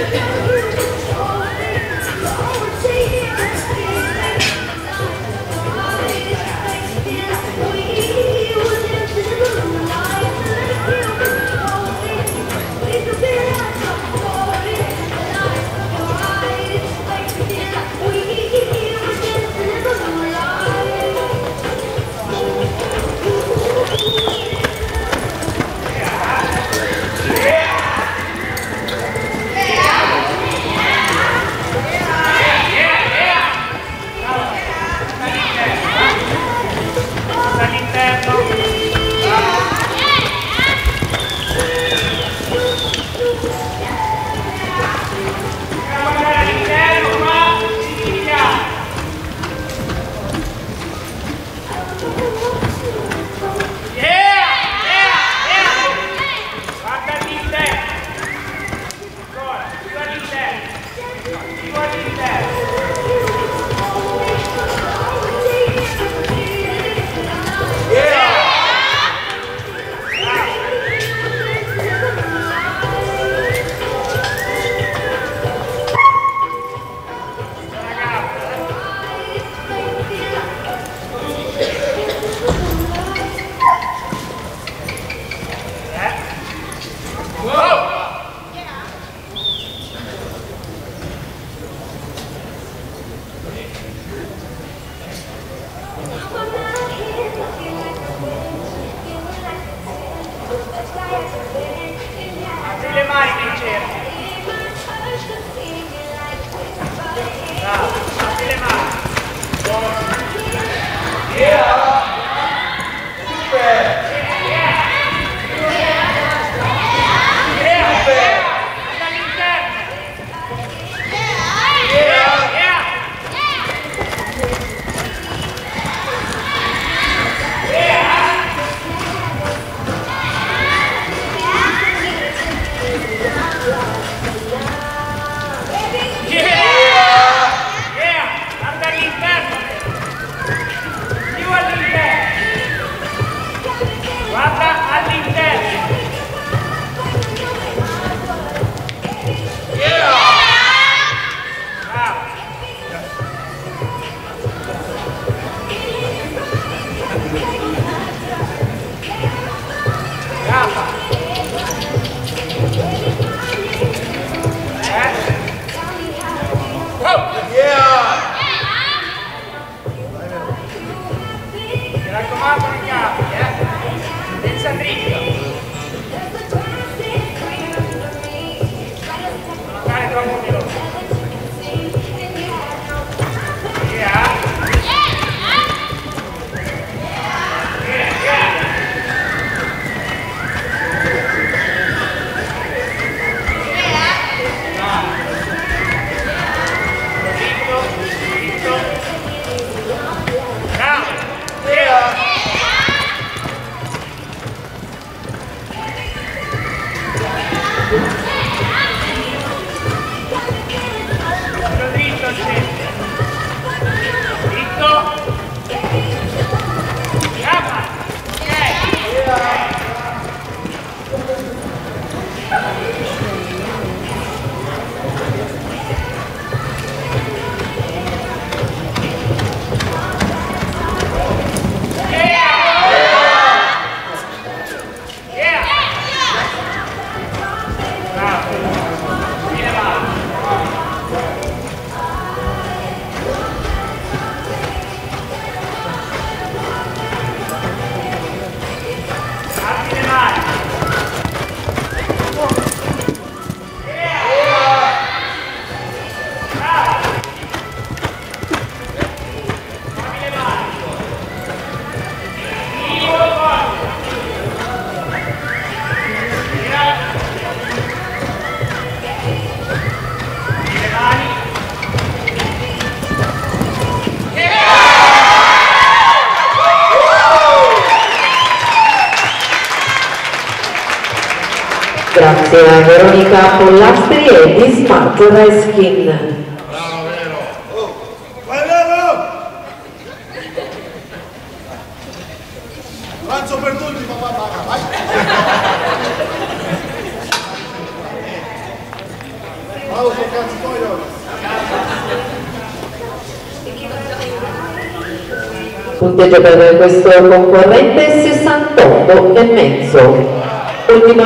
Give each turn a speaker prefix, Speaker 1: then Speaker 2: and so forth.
Speaker 1: よいしょ。Grazie a Veronica Pollastri e di Smart Reskin.
Speaker 2: Bravo, vero. Oh,
Speaker 3: vai vero! Pranzo per tutti, papà, papà, vai! Pausa, cazzo, poi
Speaker 1: Punteggio per questo concorrente 68 e mezzo. Ultimo